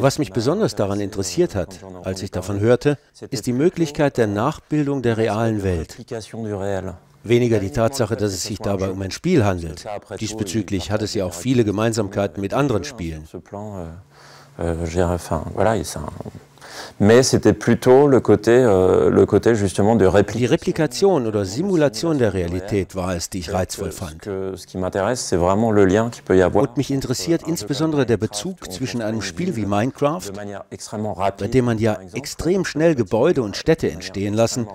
Was mich besonders daran interessiert hat, als ich davon hörte, ist die Möglichkeit der Nachbildung der realen Welt. Weniger die Tatsache, dass es sich dabei um ein Spiel handelt. Diesbezüglich hat es ja auch viele Gemeinsamkeiten mit anderen Spielen. Mais c'était plutôt le côté, euh, le côté justement de Die Replikation oder Simulation der Realität war es, die ich reizvoll fand. Und mich interessiert insbesondere der Bezug zwischen einem Spiel wie Minecraft, bei dem man ja extrem schnell Gebäude und Städte entstehen lassen,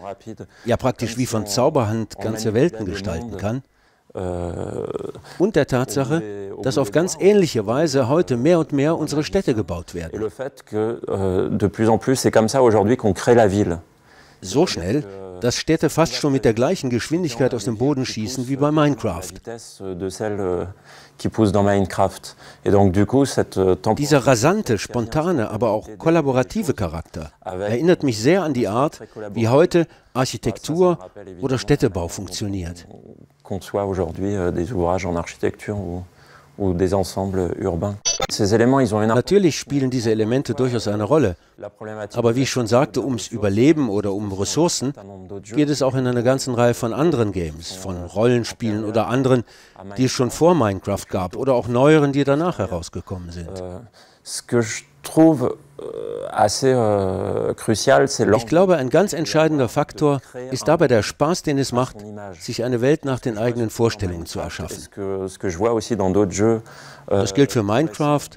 ja praktisch wie von Zauberhand ganze Welten gestalten kann, und der Tatsache, dass auf ganz ähnliche Weise heute mehr und mehr unsere Städte gebaut werden. Euh, so schnell, dass Städte fast schon mit der gleichen Geschwindigkeit aus dem Boden schießen wie bei Minecraft. Dieser rasante, spontane, aber auch kollaborative Charakter erinnert mich sehr an die Art, wie heute Architektur oder Städtebau funktioniert conçoit aujourd'hui euh, des ouvrages en architecture ou, ou des ensembles urbains. Natürlich spielen diese Elemente durchaus eine Rolle. Aber wie ich schon sagte, ums Überleben oder um Ressourcen geht es auch in einer ganzen Reihe von anderen Games, von Rollenspielen oder anderen, die es schon vor Minecraft gab oder auch neueren, die danach herausgekommen sind. Euh, Euh, euh, ich glaube, ein ganz entscheidender Faktor ist dabei der Spaß, den es macht, sich eine Welt nach den eigenen Vorstellungen zu erschaffen. Das gilt für Minecraft,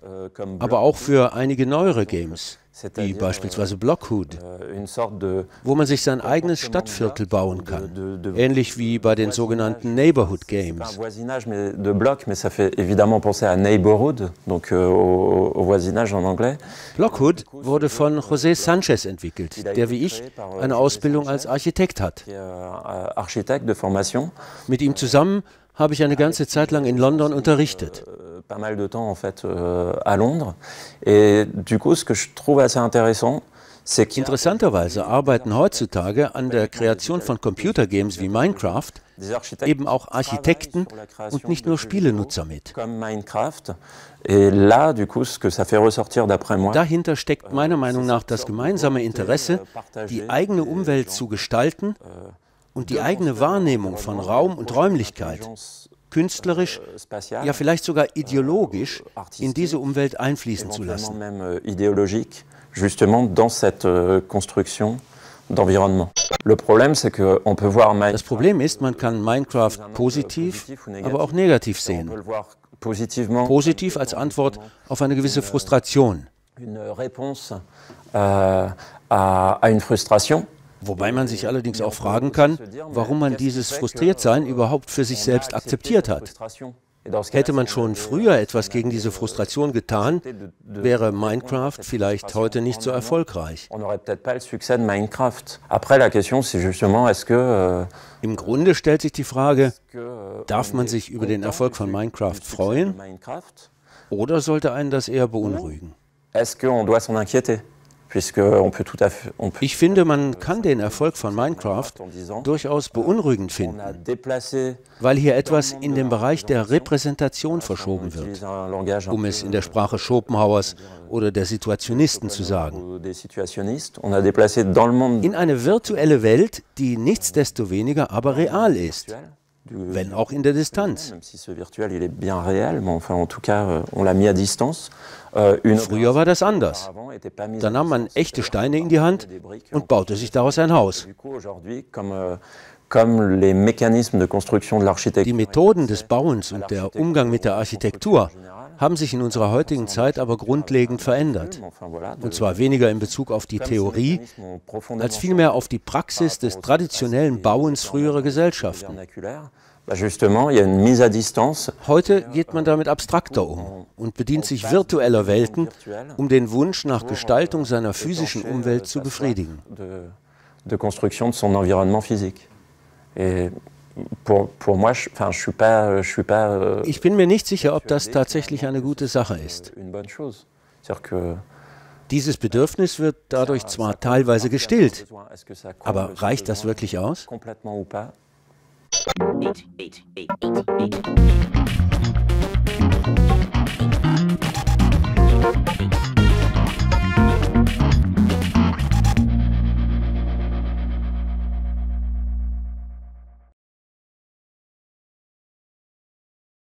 aber auch für einige neuere Games wie beispielsweise Blockhood, euh, wo man sich sein eigenes Stadtviertel bauen kann, ähnlich wie bei den sogenannten Neighborhood Games. euh. Blockhood wurde von José Sanchez entwickelt, der wie ich euh, eine Ausbildung als Architekt hat. Mit ihm zusammen habe ich eine ganze Zeit lang in London unterrichtet. Pas mal de temps en fait euh, à Londres. Et du coup, ce que je trouve assez intéressant, Interessanterweise arbeiten heutzutage an der Kreation von Computergames wie Minecraft eben auch Architekten und nicht nur Spielenutzer mit. Dahinter steckt meiner Meinung nach das gemeinsame Interesse, die eigene Umwelt zu gestalten euh, und die eigene Wahrnehmung von Raum und Räumlichkeit künstlerisch, ja vielleicht sogar ideologisch in diese Umwelt einfließen zu lassen. euh, voir Das Problem ist, man kann Minecraft positiv, aber auch negativ sehen. Positiv als Antwort auf eine gewisse Frustration. Une réponse euh, à, à une frustration. Wobei man sich allerdings auch fragen kann, warum man dieses Frustriertsein überhaupt für sich selbst akzeptiert hat. Hätte man schon früher etwas gegen diese Frustration getan, wäre Minecraft vielleicht heute nicht so erfolgreich. Euh, Im Grunde stellt sich die Frage, darf man sich über den Erfolg von Minecraft freuen oder sollte einen das eher beunruhigen? Est-ce qu'on doit s'en inquiéter ich finde, man kann den Erfolg von Minecraft durchaus beunruhigend finden, weil hier etwas in den Bereich der Repräsentation verschoben wird, um es in der Sprache Schopenhauers oder der Situationisten zu sagen. In eine virtuelle Welt, die nichtsdestoweniger aber real ist wenn auch in der Distanz. Euh, euh, Früher war das anders. Da nahm man echte Steine in die Hand und baute sich daraus ein Haus. Euh, die Methoden des Bauens und der Umgang mit der Architektur haben sich in unserer heutigen Zeit aber grundlegend verändert. Und zwar weniger in Bezug auf die Theorie, als vielmehr auf die Praxis des traditionellen Bauens früherer Gesellschaften. Heute geht man damit abstrakter um und bedient sich virtueller Welten, um den Wunsch nach Gestaltung seiner physischen Umwelt zu befriedigen pour, pour moi, je, je suis pas, je suis pas, ich bin mir nicht sicher, ob das tatsächlich eine gute Sache ist. Dieses Bedürfnis wird dadurch zwar teilweise gestillt, aber reicht das wirklich aus?